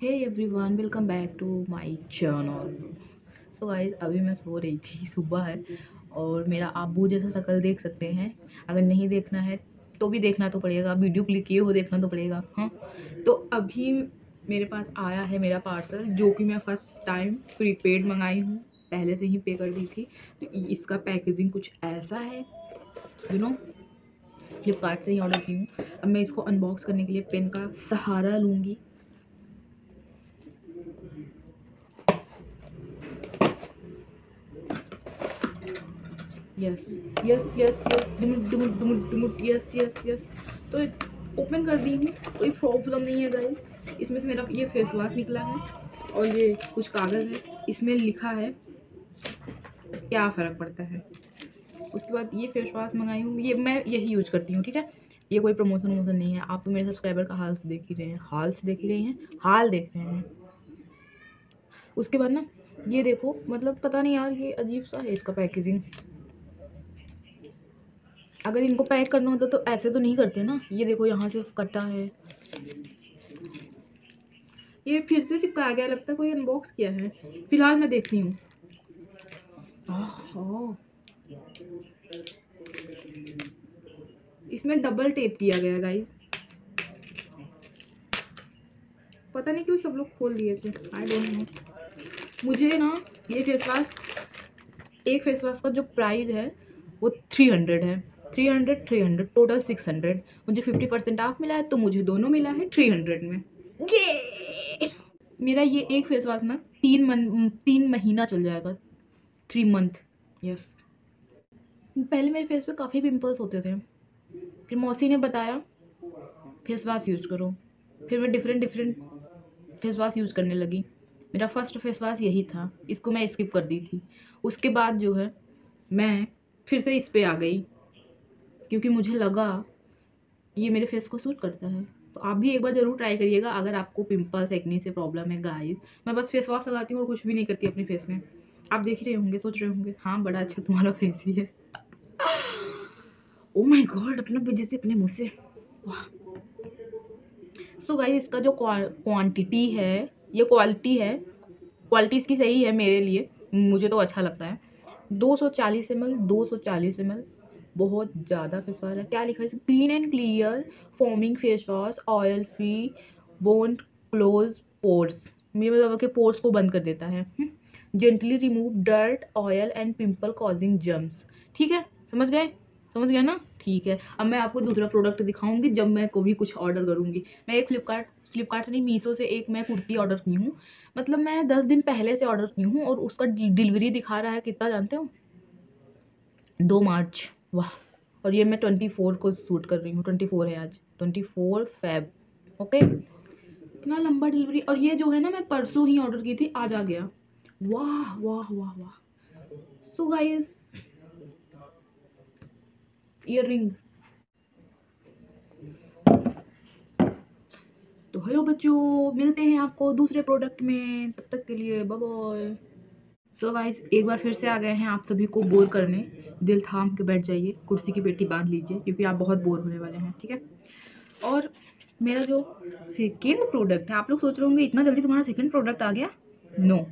Hey everyone welcome back to my channel so guys अभी मैं सो रही थी, सुबह है और मेरा आबू जैसा शक्ल देख सकते हैं। अगर नहीं देखना है तो भी देखना तो पड़ेगा वीडियो क्लिक किए हो देखना तो पड़ेगा हाँ। तो अभी मेरे पास आया है मेरा पार्सल जो कि मैं फ़र्स्ट टाइम प्रीपेड मंगाई हूँ। पहले से ही पे कर दी थी। तो इसका पैकेजिंग कुछ ऐसा है यू नो फ्लिपकार्ट से ही ऑर्डर की हूँ। अब मैं इसको अनबॉक्स करने के लिए पेन का सहारा लूँगी। यस यस यस यस डुमुट डुमुट डुमुट डुमुट यस यस यस तो ओपन कर दी हूँ। कोई प्रॉब्लम नहीं है गाइस इसमें से मेरा ये फेस वॉश निकला है और ये कुछ कागज़ है। इसमें लिखा है, क्या फ़र्क पड़ता है? उसके बाद ये फेस वॉश मंगाई हूँ। ये मैं यही यूज़ करती हूँ, ठीक है? ये कोई प्रमोशन वमोशन नहीं है। आप तो मेरे सब्सक्राइबर का हाल से देख ही रहे हैं। हाल से देख ही रहे हैं। हाल देख रहे हैं। उसके बाद ना, ये देखो मतलब पता नहीं यार, ये अजीब सा है इसका पैकेजिंग अगर इनको पैक करना होता तो ऐसे तो नहीं करते ना। ये देखो यहाँ से कटा है। ये फिर से चिपकाया गया, लगता है कोई अनबॉक्स किया है। फ़िलहाल मैं देखती हूँ। इसमें डबल टेप किया गया गाइज़ पता नहीं क्यों सब लोग खोल दिए थे। आई डोंट नो मुझे ना ये फेस वाश एक फेस वाश का जो प्राइस है वो थ्री हंड्रेड है। Three hundred three hundred total six hundred मुझे फिफ्टी परसेंट ऑफ़ मिला है तो मुझे दोनों मिला है थ्री हंड्रेड में। ये मेरा ये एक फेस वॉश ना तीन मन तीन महीना चल जाएगा। थ्री मंथ यस पहले मेरे फेस पे काफ़ी पिंपल्स होते थे। फिर मौसी ने बताया फेस वॉश यूज़ करो। फिर मैं different different face wash use करने लगी। मेरा फ़र्स्ट फेस वॉश यही था इसको मैं स्किप कर दी थी। उसके बाद जो है मैं फिर से इस पर आ गई। क्योंकि मुझे लगा ये मेरे फेस को सूट करता है। तो आप भी एक बार ज़रूर ट्राई करिएगा अगर आपको पिंपल्स एक्नी से प्रॉब्लम है गाइस मैं बस फेस वॉश लगाती हूँ और कुछ भी नहीं करती अपने फेस में। आप देख रहे होंगे, सोच रहे होंगे हाँ बड़ा अच्छा तुम्हारा फेस ही है। ओ माय गॉड अपना बेजे से, अपने मुँह से। वाह। सो गाइस इसका जो क्वांटिटी है, ये क्वालिटी है। क्वालिटी इसकी सही है मेरे लिए। मुझे तो अच्छा लगता है। दो सौ चालीस एम एल दो सौ चालीस एम एल बहुत ज़्यादा फेस वॉश है। क्या लिखा है clean and clear foaming face wash oil free won't close pores मेरे मतलब के पोर्स को बंद कर देता है। Gently remove dirt oil and pimple causing germs ठीक है? समझ गए? समझ गया ना? ठीक है। अब मैं आपको दूसरा प्रोडक्ट दिखाऊँगी, जब मैं को भी कुछ ऑर्डर करूँगी। मैं एक फ्लिपकार्ट फ्लिपकार्ट से नहीं मीशो से एक मैं कुर्ती ऑर्डर की हूँ। मतलब मैं दस दिन पहले से ऑर्डर की हूँ और उसका डिलीवरी दिखा रहा है, कितना जानते हो? दो मार्च। वाह, और ये मैं ट्वेंटी फोर को सूट कर रही हूँ, ट्वेंटी फोर है आज, ट्वेंटी फोर फैब, ओके? इतना लंबा डिलीवरी, और ये जो है ना, मैं परसों ही ऑर्डर की थी, आज आ गया। वाह वाह वाह वाह। सो गाइस ईयर रिंग तो हेलो बच्चों, मिलते हैं आपको दूसरे प्रोडक्ट में, तब तक के लिए बाय सो so गाइस एक बार फिर से आ गए हैं आप सभी को बोर करने। दिल थाम के बैठ जाइए, कुर्सी की पेटी बाँध लीजिए, क्योंकि आप बहुत बोर होने वाले हैं, ठीक है? और मेरा जो सेकेंड प्रोडक्ट है, आप लोग सोच रहे होंगे, इतना जल्दी तुम्हारा सेकेंड प्रोडक्ट आ गया? No no.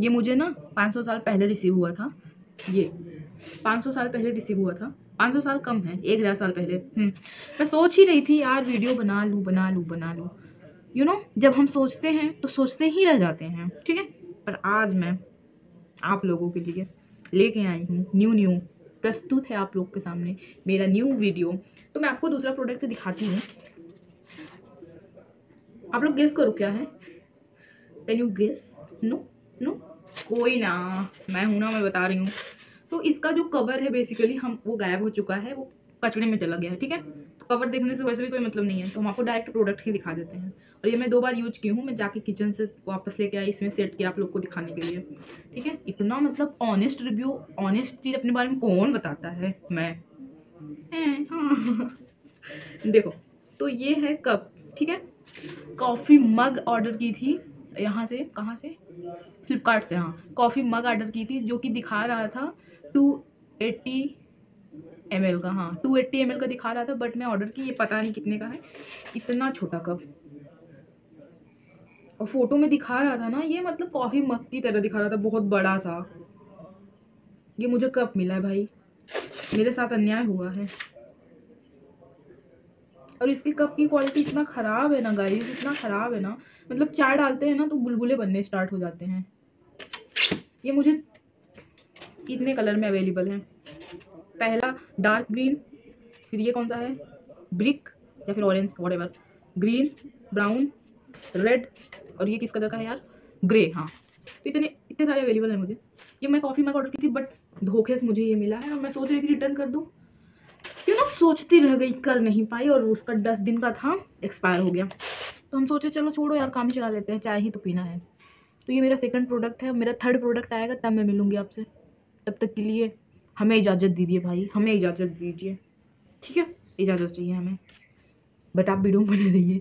ये मुझे ना 500 साल पहले रिसीव हुआ था। ये 500 साल पहले रिसीव हुआ था। पाँच सौ साल कम है, एक हज़ार साल पहले। हम्म। मैं सोच ही रही थी, यार वीडियो बना लूँ बना लूँ बना लूँ। यू नो जब हम सोचते हैं तो सोचते ही रह जाते हैं, ठीक है? पर आज मैं आप लोगों के लिए लेके आई हूँ न्यू न्यू प्रस्तुत है आप लोग के सामने मेरा न्यू वीडियो तो मैं आपको दूसरा प्रोडक्ट दिखाती हूँ। आप लोग गेस करो क्या है? Can you guess no no कोई ना, मैं हूँ ना, मैं बता रही हूँ। तो इसका जो कवर है बेसिकली हम, वो गायब हो चुका है, वो कचड़े में चला गया है, ठीक है? कवर देखने से वैसे भी कोई मतलब नहीं है तो हम आपको डायरेक्ट प्रोडक्ट ही दिखा देते हैं। और ये मैं दो बार यूज़ की हूँ, मैं जाके किचन से वापस लेके आई, इसमें सेट किया आप लोग को दिखाने के लिए। ठीक है? इतना मतलब ऑनेस्ट रिव्यू ऑनेस्ट चीज़ अपने बारे में कौन बताता है? मैं। हाँ देखो तो ये है कप ठीक है? कॉफ़ी मग ऑर्डर की थी, यहाँ से, कहाँ से? फ्लिपकार्ट से हाँ। कॉफ़ी मग ऑर्डर की थी, जो कि दिखा रहा था टू एट्टी एम एल का हाँ टू एट्टी एम एल का दिखा रहा था बट मैं ऑर्डर की, ये पता नहीं कितने का है। इतना छोटा कप। और फ़ोटो में दिखा रहा था ना, ये मतलब कॉफ़ी मग की तरह दिखा रहा था, बहुत बड़ा सा। ये मुझे कप मिला है भाई? मेरे साथ अन्याय हुआ है। और इसके कप की क्वालिटी इतना ख़राब है ना गाइस इतना ख़राब है ना। मतलब चाय डालते हैं ना तो बुलबुले बनने स्टार्ट हो जाते हैं। ये मुझे इतने कलर में अवेलेबल है। पहला डार्क ग्रीन फिर ये कौन सा है? ब्रिक या फिर orange what green brown red और ये किस कलर का है यार? ग्रे हाँ. तो इतने इतने सारे अवेलेबल हैं मुझे. ये मैं कॉफ़ी मैं ऑर्डर की थी बट धोखे से मुझे ये मिला है और मैं सोच रही थी रिटर्न कर दूँ. क्यों ना सोचती रह गई, कर नहीं पाई और उसका दस दिन का था एक्सपायर हो गया. तो हम सोचे, चलो छोड़ो यार, काम ही चला लेते हैं, चाय ही तो पीना है. तो ये मेरा सेकंड प्रोडक्ट है, मेरा थर्ड प्रोडक्ट आएगा, तब मैं मिलूँगी आपसे, तब तक के लिए. हमें इजाज़त दीजिए भाई, हमें इजाज़त दीजिए। ठीक है? इजाज़त चाहिए हमें। बट आप वीडियो बने रहिए।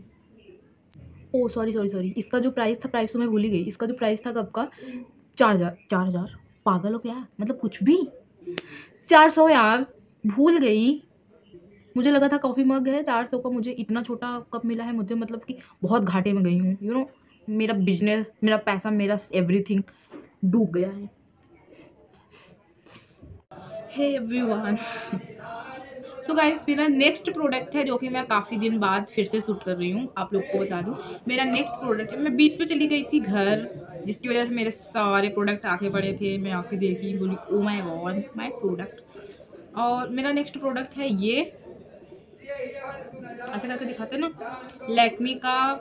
ओ सॉरी सॉरी सॉरी इसका जो प्राइस था प्राइस तो मैं भूल ही गई। इसका जो प्राइस था कब का? चार हज़ार चार हज़ार। पागल हो क्या? मतलब कुछ भी? चार सौ यार। भूल गई। मुझे लगा था कॉफ़ी मग है। चार सौ का मुझे इतना छोटा कप मिला है। मुझे मतलब कि बहुत घाटे में गई हूँ यू नो मेरा बिज़नेस मेरा पैसा, मेरा एवरीथिंग डूब गया है। हे एवरीवन सो गाइस मेरा नेक्स्ट प्रोडक्ट है जो कि मैं काफ़ी दिन बाद फिर से शूट कर रही हूँ। आप लोग को बता दूँ। मेरा नेक्स्ट प्रोडक्ट है। मैं बीच पे चली गई थी घर, जिसकी वजह से मेरे सारे प्रोडक्ट आके पड़े थे। मैं आके देखी, बोली ओ माई गॉड माई प्रोडक्ट और मेरा नेक्स्ट प्रोडक्ट है ये। ऐसा करके दिखाते हैं ना। लैक्मी का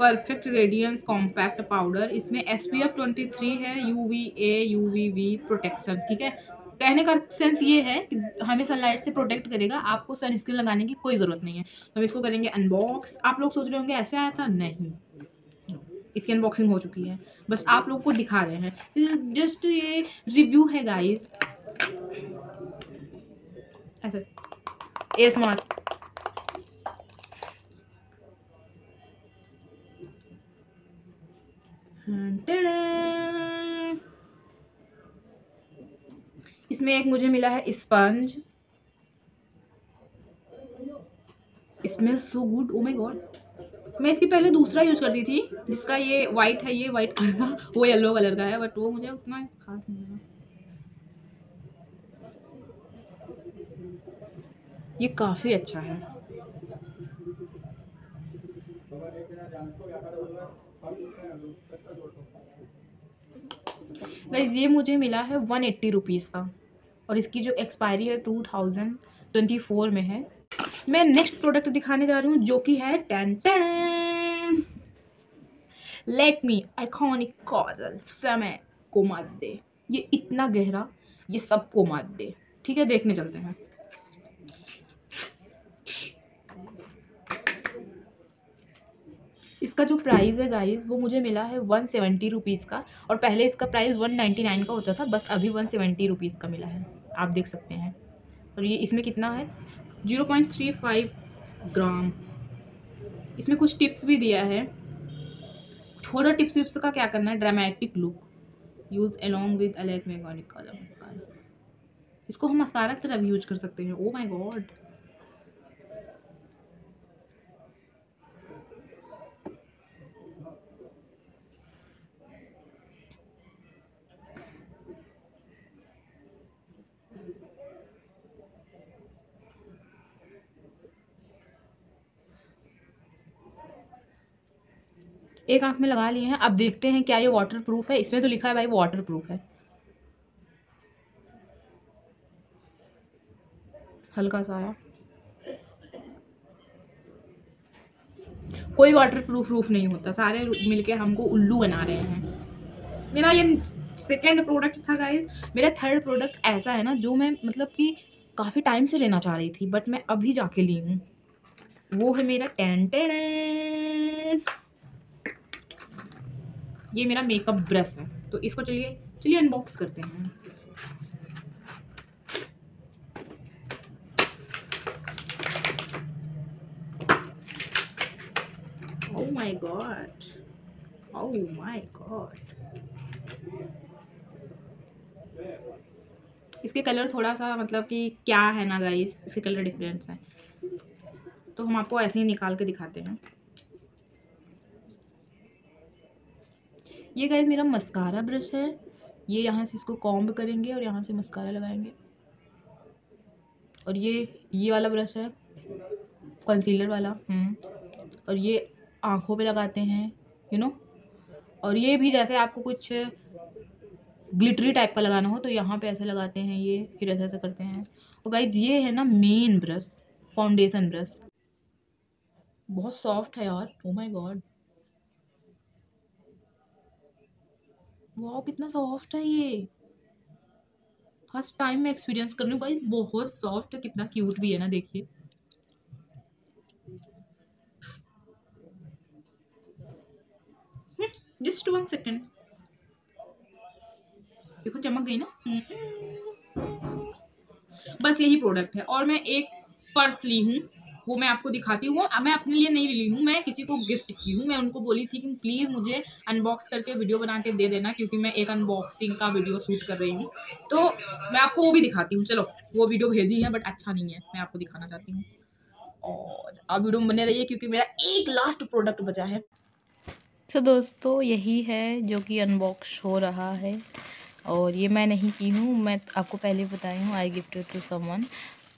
परफेक्ट रेडियंस कॉम्पैक्ट पाउडर इसमें S P F twenty three है। U V A U V V protection ठीक है? कहने का सेंस ये है कि हमें सनलाइट से प्रोटेक्ट करेगा, आपको सनस्क्रीन लगाने की कोई ज़रूरत नहीं है। तो हम इसको करेंगे अनबॉक्स आप लोग सोच रहे होंगे, ऐसे आया था? नहीं। इसकी अनबॉक्सिंग हो चुकी है। बस आप लोग को दिखा रहे हैं। जस्ट ये रिव्यू है गाइस ऐसे। ए स्मार्ट इसमें एक मुझे मिला है स्पंज। इसमें so good oh my god मैं इसकी पहले दूसरा यूज़ करती थी, जिसका ये वाइट है, ये वाइट कलर का, वो येलो कलर का है बट वो मुझे उतना खास नहीं लगा। ये काफ़ी अच्छा है। गाइज़ ये मुझे मिला है वन एट्टी रुपीज़ का। और इसकी जो एक्सपायरी है टू थाउज़ेंड ट्वेंटी फोर में है। मैं नेक्स्ट प्रोडक्ट दिखाने जा रही हूँ जो कि है ten ten. Lakme iconic kajal, समय, को मात दे। ये इतना गहरा, ये सबको मात दे। ठीक है, देखने चलते हैं। इसका जो प्राइस है गाइस वो मुझे मिला है वन सेवेंटी रुपीज़ का और पहले इसका प्राइस वन नाइन्टी नाइन का होता था, बस अभी वन सेवेंटी रुपीज़ का मिला है। आप देख सकते हैं। और ये इसमें कितना है? Zero point three five gram इसमें कुछ टिप्स भी दिया है। थोड़ा टिप्स विप्स का क्या करना है? Dramatic look use along with अलैक मेगोनिक इसको हम मस्कारा की तरह यूज़ कर सकते हैं। ओ माई गॉड एक आँख में लगा लिए हैं। अब देखते हैं क्या ये वाटर प्रूफ है। इसमें तो लिखा है भाई वाटर प्रूफ है। हल्का सा आया। कोई वाटर प्रूफ प्रूफ नहीं होता। सारे मिलके हमको उल्लू बना रहे हैं। मेरा ये सेकेंड प्रोडक्ट था गाइस मेरा थर्ड प्रोडक्ट ऐसा है ना, जो मैं मतलब कि काफ़ी टाइम से लेना चाह रही थी बट मैं अभी जाके ली हूँ। वो है मेरा टेन टेन ये मेरा मेकअप ब्रश है। तो इसको चलिए चलिए अनबॉक्स करते हैं। Oh oh इसके कलर थोड़ा सा मतलब कि क्या है ना गाइस इसके कलर डिफरेंस है। तो हम आपको ऐसे ही निकाल के दिखाते हैं। ये गाइज़ मेरा मस्कारा ब्रश है। ये यहाँ से इसको कॉम्ब करेंगे और यहाँ से मस्कारा लगाएँगे। और ये ये वाला ब्रश है कंसीलर वाला हम्म। और ये आँखों पे लगाते हैं यू नो और ये भी जैसे आपको कुछ ग्लिटरी टाइप का लगाना हो तो यहाँ पे ऐसे लगाते हैं ये, फिर ऐसे ऐसे करते हैं। और गाइज़ ये है ना मेन ब्रश फाउंडेशन ब्रश बहुत सॉफ्ट है यार। ओ माय गॉड वाह कितना सॉफ्ट है ये। फ़र्स्ट टाइम मैं एक्सपीरियंस कर रही हूँ बहुत सॉफ्ट है, कितना क्यूट भी है ना, देखिए। जस्ट वन सेकेंड देखो, चमक गई ना? बस यही प्रोडक्ट है, और मैं एक पर्स ली हूँ। वो मैं आपको दिखाती हूँ। मैं अपने लिए नहीं ली हूँ, मैं किसी को गिफ्ट की हूँ। मैं उनको बोली थी कि प्लीज़ मुझे अनबॉक्स करके वीडियो बना के दे देना क्योंकि मैं एक अनबॉक्सिंग का वीडियो शूट कर रही हूँ। तो मैं आपको वो भी दिखाती हूँ। चलो, वो वीडियो भेजी है बट अच्छा नहीं है। मैं आपको दिखाना चाहती हूँ। और आप वीडियो में बने रहिए क्योंकि मेरा एक लास्ट प्रोडक्ट बचा है। तो दोस्तों, यही है जो कि अनबॉक्स हो रहा है। और ये मैं नहीं की हूँ। मैं आपको पहले बताई हूँ आई गिफ्ट टू समवन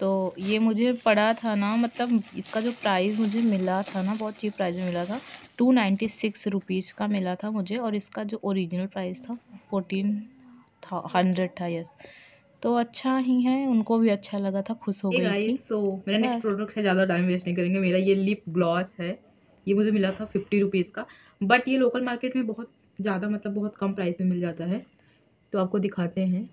तो ये मुझे पड़ा था ना मतलब इसका जो प्राइस मुझे मिला था ना बहुत चीप प्राइस में मिला था टू नाइन्टी सिक्स रुपीज़ का मिला था मुझे और इसका जो ओरिजिनल प्राइस था फोर्टीन था हंड्रेड था यस तो अच्छा ही है उनको भी अच्छा लगा था खुश हो गई थी। सो मेरा नेक्स्ट प्रोडक्ट है ज़्यादा टाइम वेस्ट नहीं करेंगे मेरा ये लिप ग्लॉस है ये मुझे मिला था फिफ्टी रुपीज़ का बट ये लोकल मार्केट में बहुत ज़्यादा मतलब बहुत कम प्राइस में मिल जाता है। तो आपको दिखाते हैं।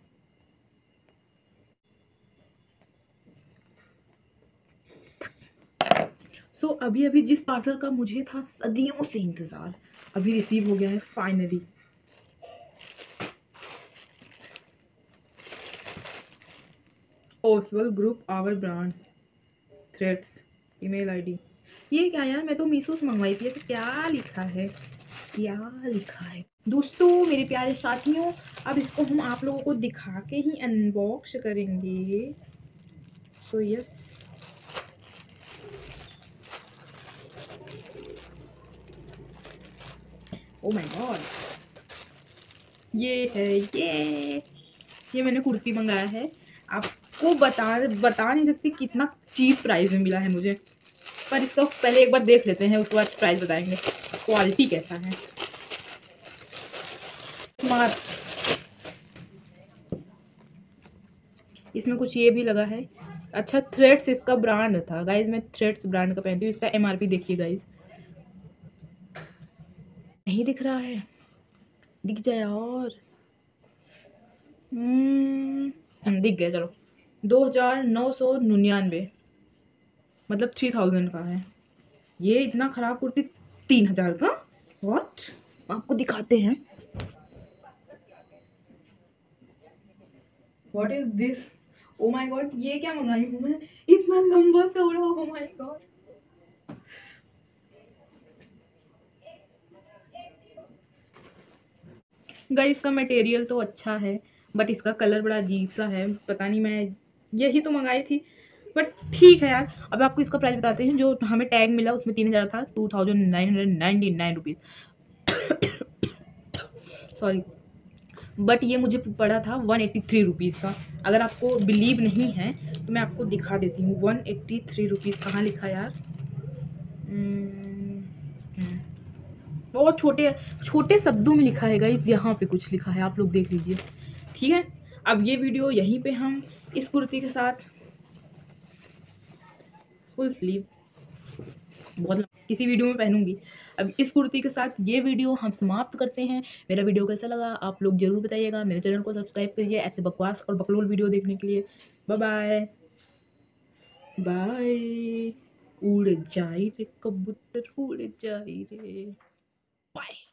सो so, अभी अभी जिस पार्सल का मुझे था सदियों से इंतज़ार अभी रिसीव हो गया है finally Oswal group our brand threads email ID ये क्या यार मैं तो मीशो से मंगवाई थी तो क्या लिखा है? क्या लिखा है? दोस्तों मेरे प्यारे साथियों अब इसको हम आप लोगों को दिखा के ही अनबॉक्स करेंगे. So so, yes oh my god ये है, ये। ये मैंने कुर्ती मंगाया है। आपको बता बता नहीं सकती कितना चीप प्राइस में मिला है मुझे। पर इसका पहले एक बार देख लेते हैं, उसके बाद प्राइस बताएँगे। क्वालिटी कैसा है? इसमें कुछ ये भी लगा है। अच्छा थ्रेड्स इसका ब्रांड था। गाइज़ मैं थ्रेड्स ब्रांड का पहनती हूँ। इसका एमआरपी देखिए गाइज़ नहीं दिख रहा है। दिख जाए और। हम्म, दिख गया चलो। दो हज़ार नौ सौ निन्यानवे। मतलब थ्री थाउज़ेंड का है। ये इतना ख़राब कुर्ती तीन हज़ार का? वॉट आपको दिखाते हैं। What is this oh my god ये क्या मंगाई हूँ मैं? इतना लंबा सा ओ माई गॉड गई इसका मटेरियल तो अच्छा है बट इसका कलर बड़ा अजीब सा है। पता नहीं मैं यही तो मंगाई थी बट ठीक है यार। अब आपको इसका प्राइस बताते हैं जो हमें टैग मिला उसमें तीन हज़ार था two thousand nine hundred ninety nine rupees sorry but ये मुझे पड़ा था वन एट्टी थ्री रुपीज़ का। अगर आपको बिलीव नहीं है तो मैं आपको दिखा देती हूँ। वन एट्टी थ्री रुपीज़ कहाँ लिखा यार? हम्म, हम्म। बहुत छोटे छोटे शब्दों में लिखा है गाइज़ यहाँ पे कुछ लिखा है, आप लोग देख लीजिए। ठीक है? अब ये वीडियो यहीं पे हम इस कुर्ती के साथ फुल स्लीव बहुत किसी वीडियो में पहनूँगी। अब इस कुर्ती के साथ ये वीडियो हम समाप्त करते हैं। मेरा वीडियो कैसा लगा, आप लोग ज़रूर बताइएगा। मेरे चैनल को सब्सक्राइब करिए, ऐसे बकवास और बकलोल वीडियो देखने के लिए। बाय बाय बाय उड़ जाए रे, कबूतर, उड़ जाए रे। Bye.